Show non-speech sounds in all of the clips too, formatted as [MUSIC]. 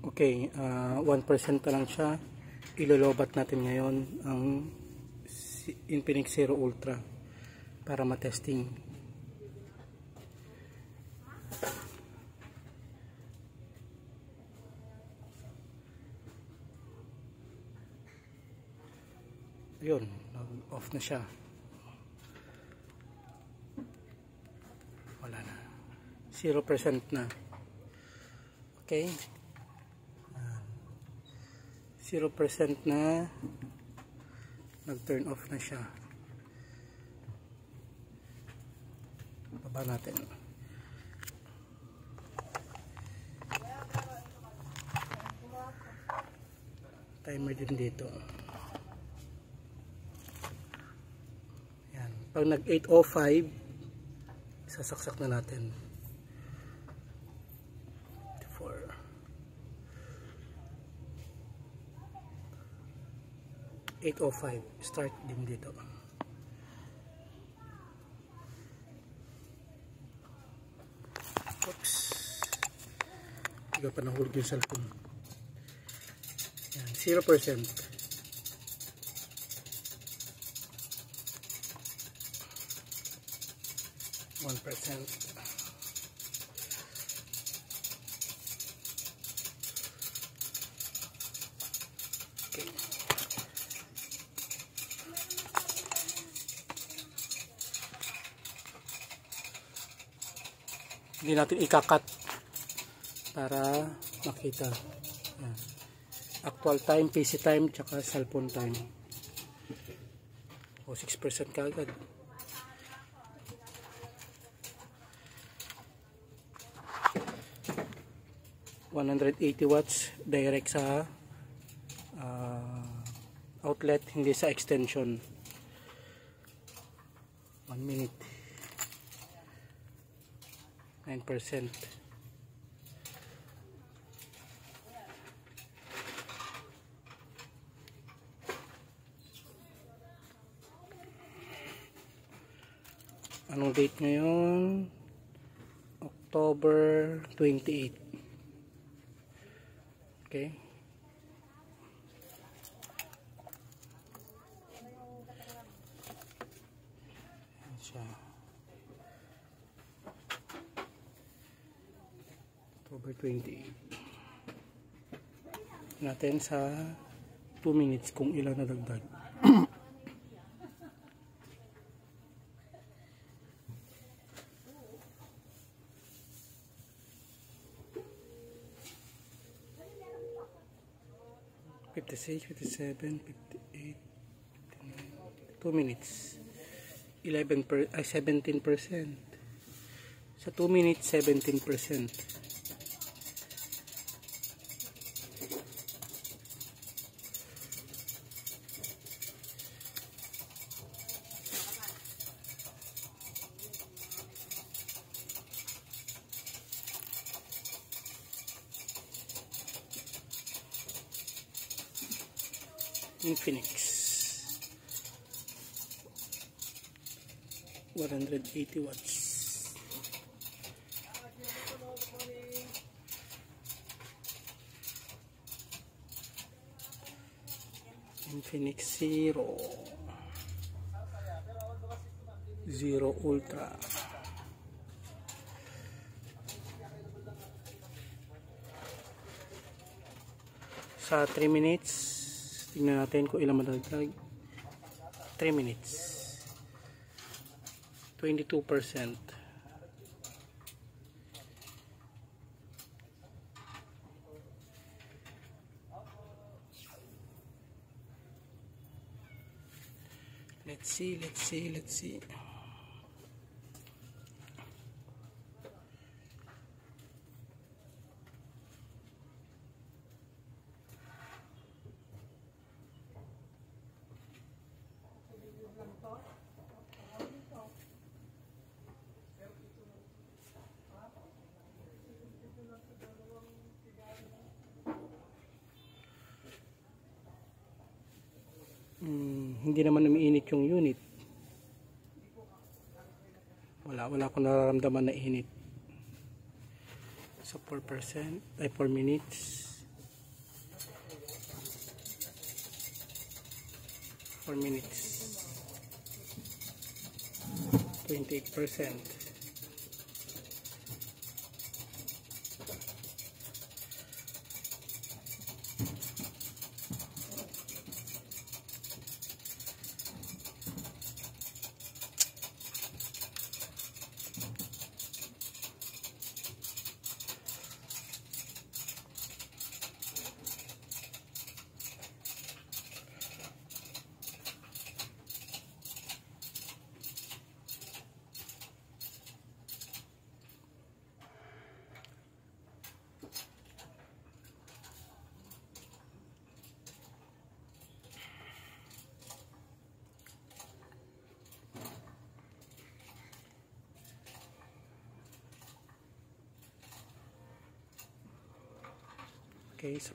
Okay, ah, 1% pa lang siya. Ilolobat natin ngayon ang Infinix Zero Ultra para matesting. Ayun, off na siya. Wala na. 0% na. Okay. 0% na nag-turn off na siya. Baba natin. Timer din dito. Yan. Pag nag 805 sasaksak na natin. 4 805 start din dito. Oops. Hindi pa nahulog yung cellphone. Yan 0% one percent hindi natin ikakat para makita. Yan. actual time, PC time tsaka cellphone time. O 6% kagad $180 watts direct sa ah, outlet hindi sa extension. 1 minute Anong date ngayon? October 28. Okay. October 28 natin sa 2 minutes kung ilan na dagdag Fifty-six, fifty-seven, fifty-eight, two minutes. Eleven per, ay seventeen percent. Sa 2 minutes, 17%. Infinix 180 watts Infinix Zero. Zero Ultra. Sa 3 minutes tingnan natin kung ilang madagdag. 3 minutes 22% let's see let's see let's see wala wala akong nararamdaman na init. So 4% ay 4 minutes. 4 minutes. 28%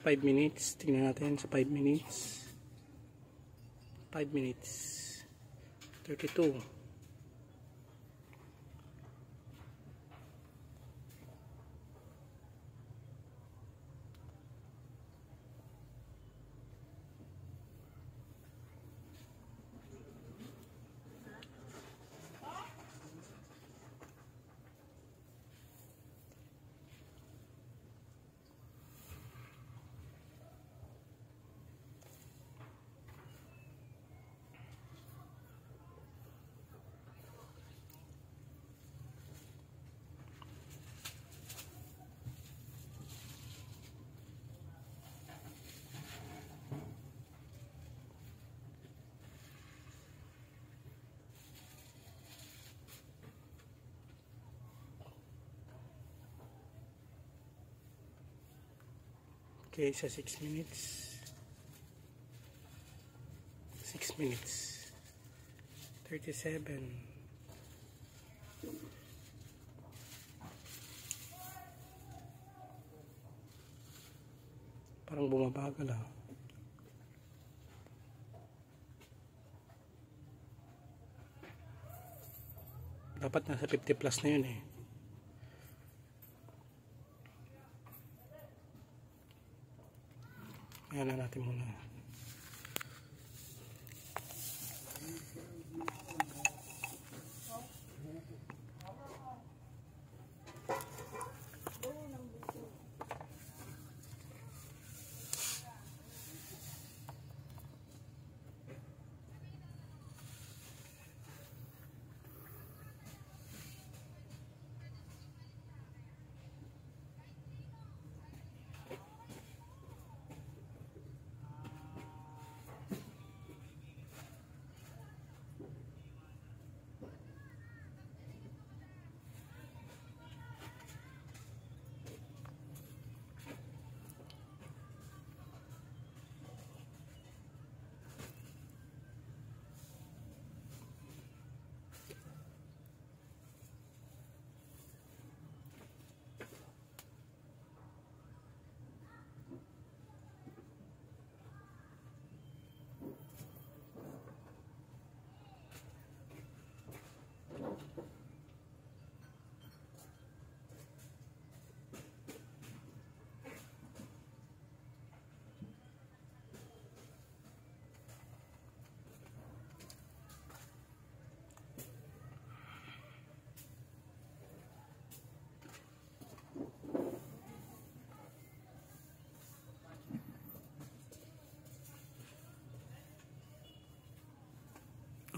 5 minutes, tingnan natin sa 5 minutes. 5 minutes. 32. Okay, sa 6 minutes. 6 minutes. 37. Parang bumabagal ah. Dapat nasa 50 plus na yun eh. Ayan na natin muna.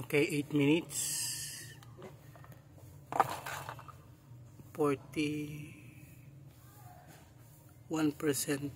Okay, 8 minutes. 41 percent.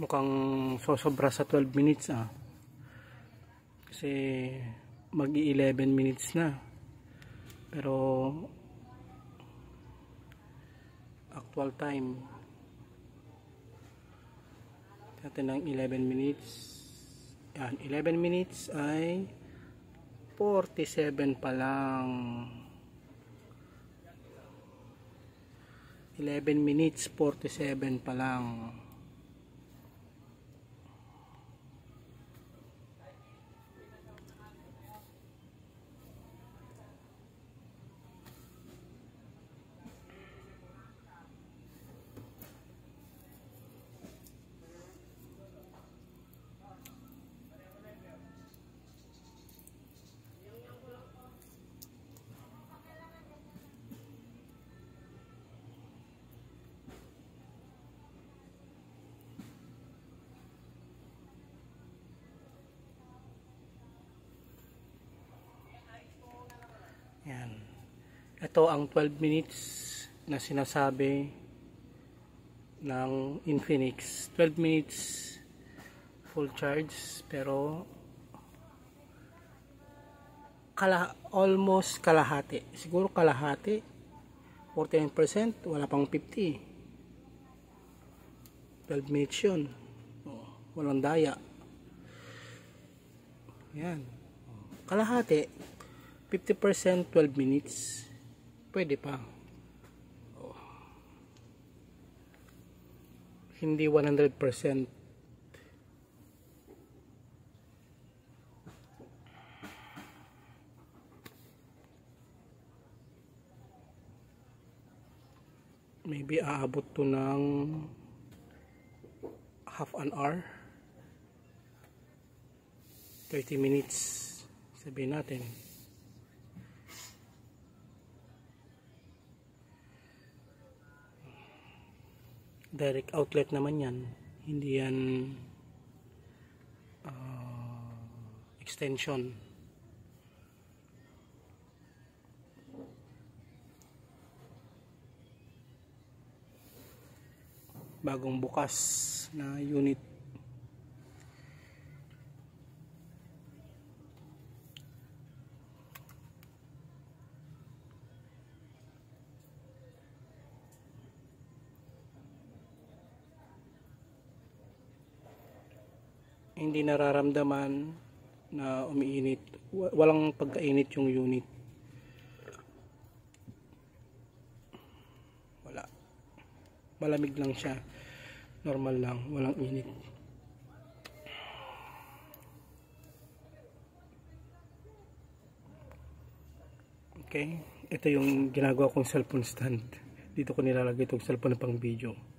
Mukhang sosobra sa 12 minutes ah. Kasi mag 11 minutes na. Pero actual time. Natin ng 11 minutes. Yan 11 minutes ay 47 pa lang. 11 minutes 47 pa lang Ito ang 12 minutes na sinasabi ng Infinix. 12 minutes full charge pero kala almost kalahati. Siguro kalahati. 49%, wala pang 50. 12 minutes yun. Oh, walang daya. Yan. Kalahati. 50% 12 minutes pwede pa. Hindi 100% maybe aabot to ng half an hour. 30 minutes sabihin natin direct outlet naman yan. Hindi yan uh, extension. Bagong bukas na unit hindi nararamdaman na umiinit. Walang pagkainit yung unit. Wala. Malamig lang siya. Normal lang. Walang init. Okay? Ito yung ginagawa kong cellphone stand. Dito ko nilalagay itong cellphone pang video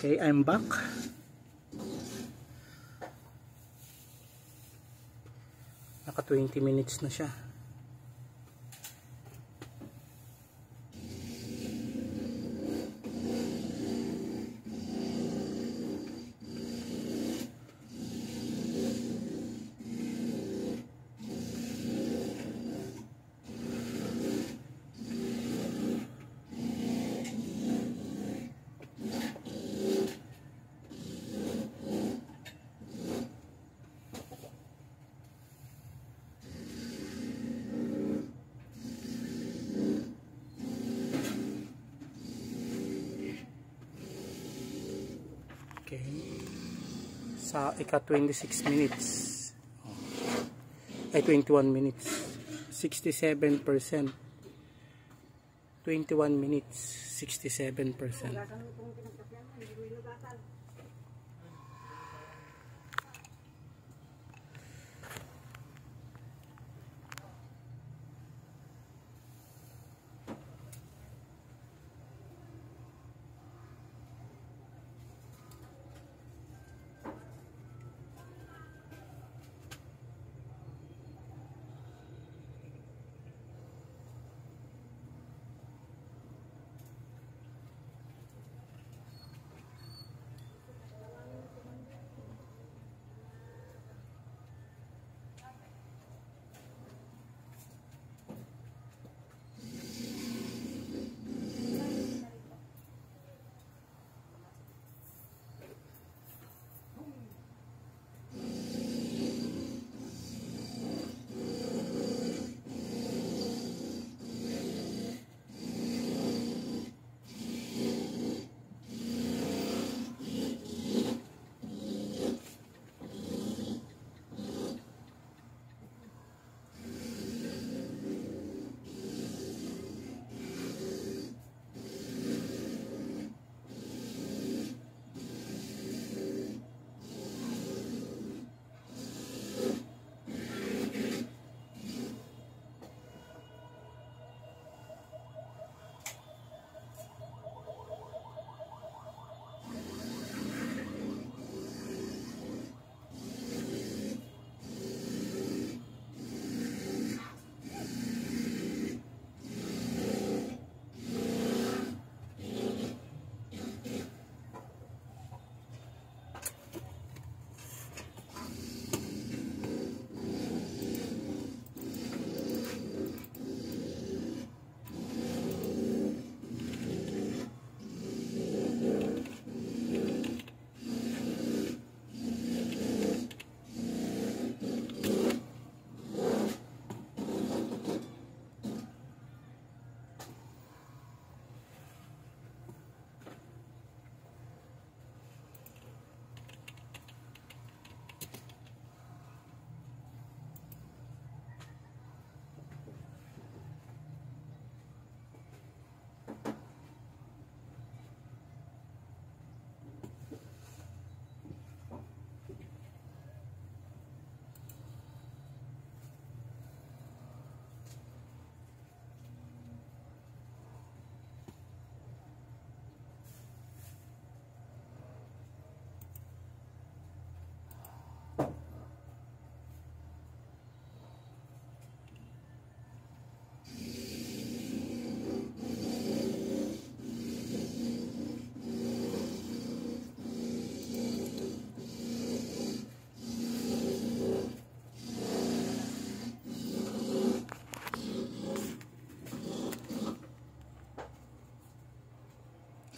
Okay, I'm back. Naka 20 minutes na siya. sa ika 26 minutes. Ay 21 minutes. 67% 21 minutes 67%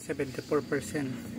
74%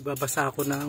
Yan. Ibabasa ako ng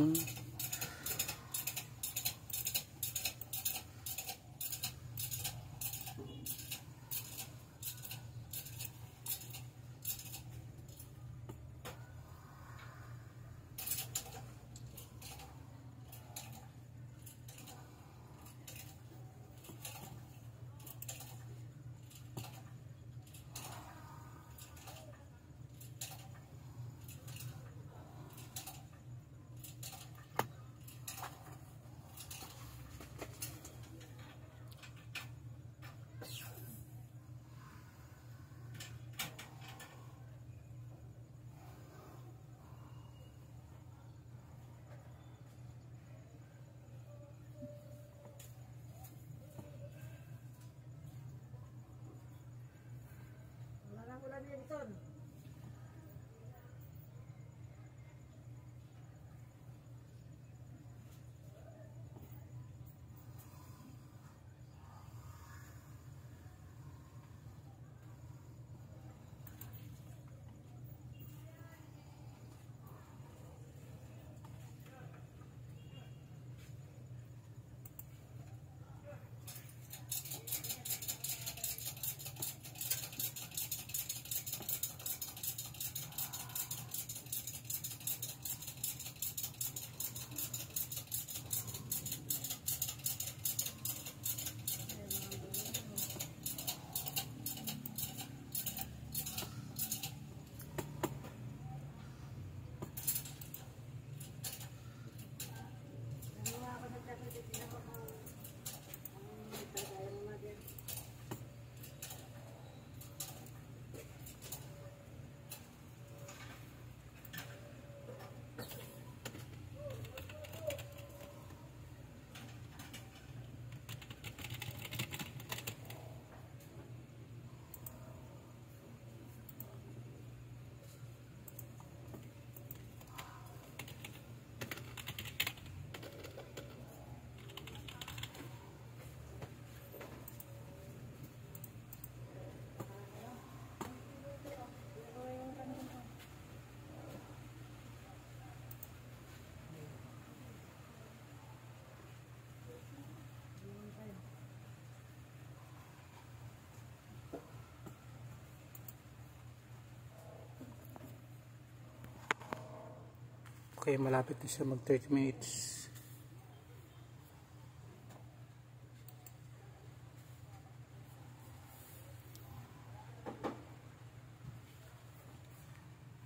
Okay, malapit na siya mag 30 minutes.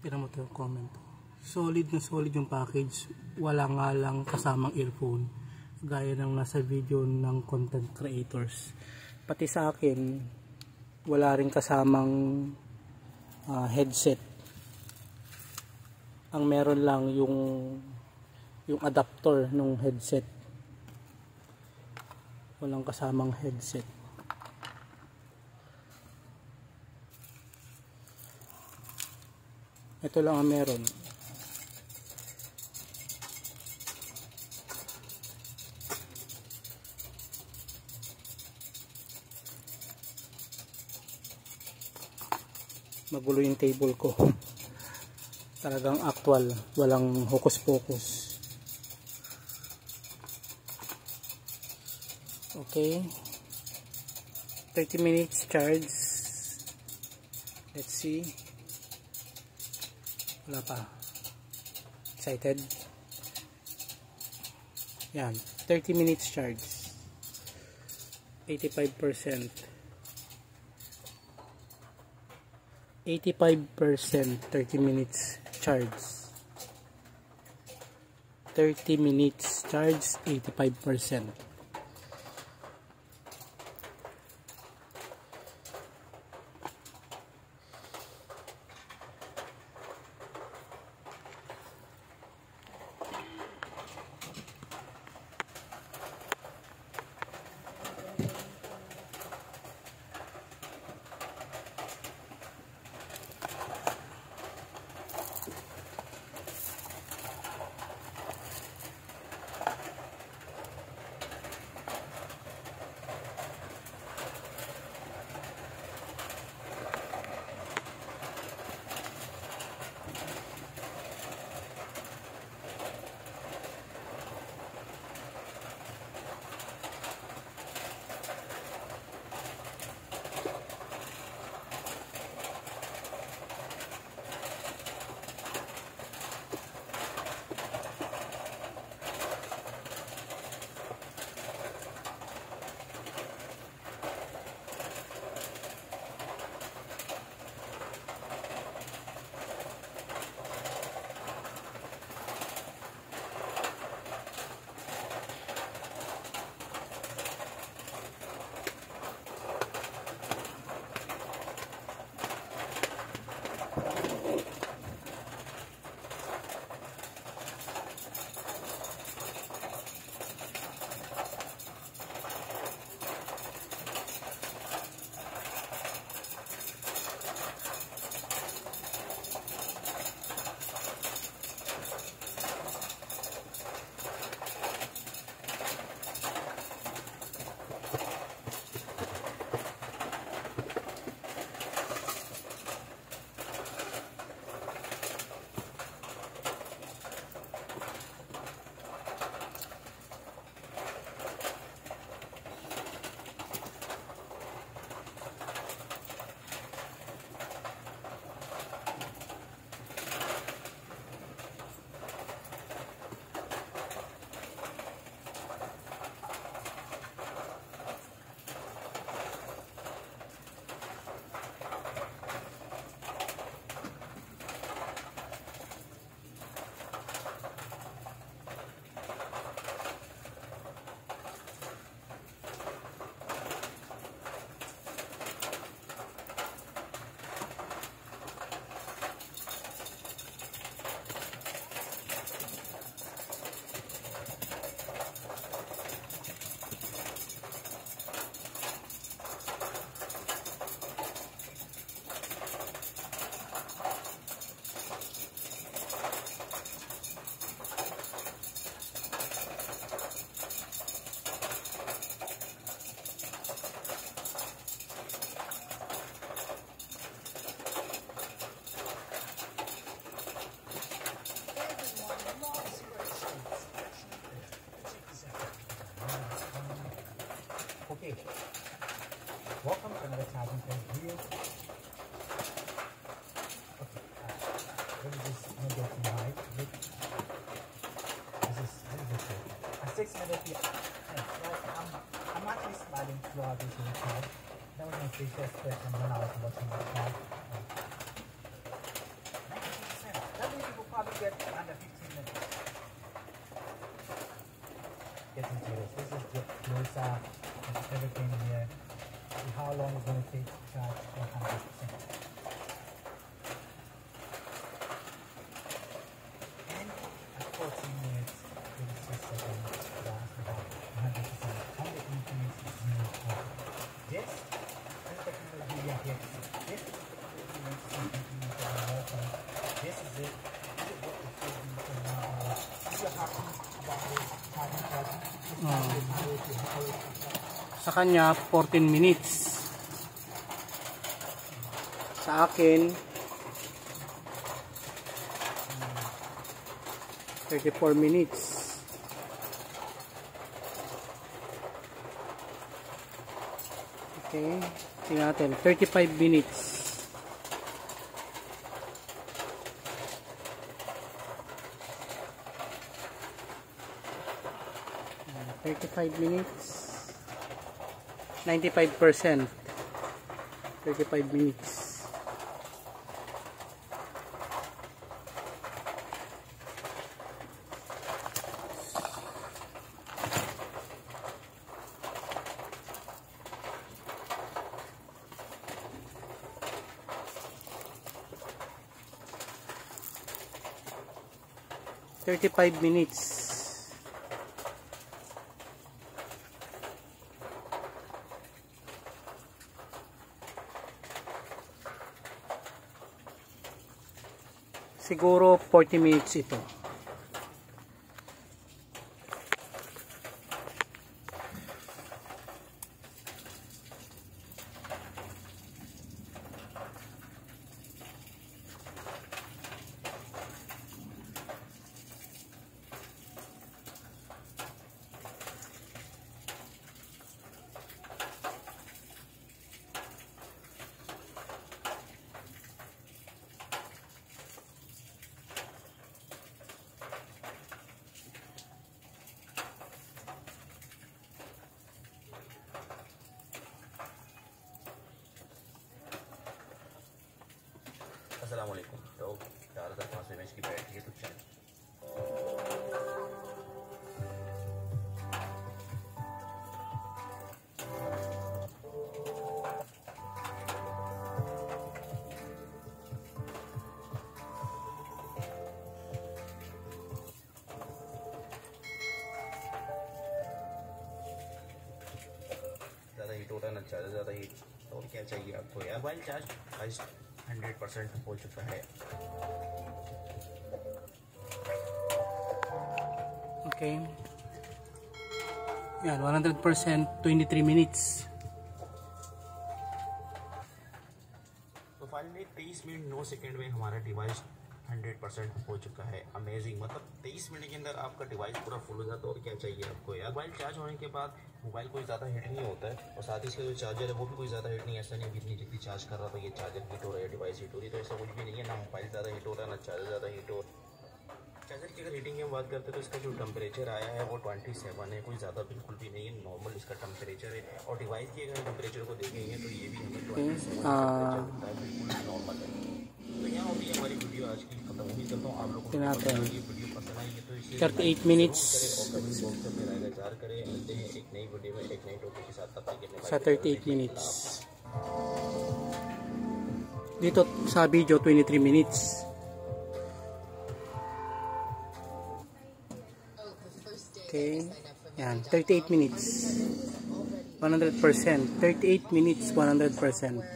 Tira mo ito yung comment. Solid na solid yung package. Wala nga lang kasamang earphone. Gaya ng nasa video ng content creators. Pati sa akin, wala rin kasamang ah, headset ang meron lang yung yung adapter ng headset. Walang kasamang headset. Ito lang ang meron. Magulo yung table ko [LAUGHS] talagang actual walang hokus pokus okay. 30 minutes charge. Let's see. Wala pa. Excited? Yan. 30 minutes charge. 85% 85% 30 minutes charge. 30 minutes charge 85% another charging page video. Okay, uh, let me just to my look. This is this is okay. A six minute yeah, I'm I'm actually smiling throughout this whole time. That was my previous question when I was watching vlog. Ninety. That means you will probably get under fifteen minutes. Getting serious. This is the closer everything here. How long it's going to take to charge 100%. And at 14 minutes, 36 seconds, that's about 100%. 100 increments is zero point. This, this technology we are here to see. This is the technology we want to see increments of the working. This is it. This is what it should be for now. If you're happy about this charging charging, this is how it how it how it Sa kanya, 14 minutes. Sa akin, 34 minutes. Okay. Tingnan natin. 35 minutes. 35 minutes. 95%. 35 minutes. Thirty-five minutes. Siguro 40 minutes ito. अस्सलाम वालेकुम तो ज़्यादातर पाँच इमेज की बैटरी है तो ज़्यादा heat होता है ना ज़्यादा हीट और क्या चाहिए आपको? यार मोबाइल चार्ज हंड्रेड परसेंट हो चुका है Okay. Yan, 100%, 23 minutes. तो फाइनली तेईस मिनट नौ सेकंड में हमारा डिवाइस हंड्रेड परसेंट हो चुका है अमेजिंग मतलब तेईस मिनट के अंदर आपका डिवाइस पूरा फुल हो जाता है और क्या चाहिए आपको यार मोबाइल चार्ज होने के बाद मोबाइल कोई ज़्यादा हीट नहीं होता है और साथ ही इसका जो चार्जर है वो भी कोई ज़्यादा हीट नहीं है। ऐसा नहीं कि इतनी जितनी चार्ज कर रहा था ये चार्जर हीट हो रहा है डिवाइस हीट हो रही है। तो ऐसा कुछ भी नहीं है ना मोबाइल ज़्यादा हीट हो रहा है ना चार्जर ज़्यादा हीट हो। चार्जर की अगर हीटिंग की हम बात करते हैं तो इसका जो टेम्परेचर आया है वो 27 है कोई ज़्यादा बिल्कुल भी नहीं है नॉर्मल इसका टेम्परेचर है। और डिवाइस की अगर टेम्परेचर को देखेंगे तो ये भी हमें 27 Ah. बिल्कुल नॉर्मल है। तो यहाँ होगी हमारी वीडियो आज की खत्म। उम्मीद करता हूँ आप लोगों को Tingnan natin. ये वीडियो पसंद आई है तो इसे 38 minutes. और कमेंट बॉक्स में राय का इजहार करें मिलते हैं एक नई वीडियो में एक नई टॉपिक के साथ तब तक के लिए Sa bye. 38 minutes. Dito sa video, 23 minutes. Okay. Yan, 38 minutes. 100%. 38 minutes, 100%.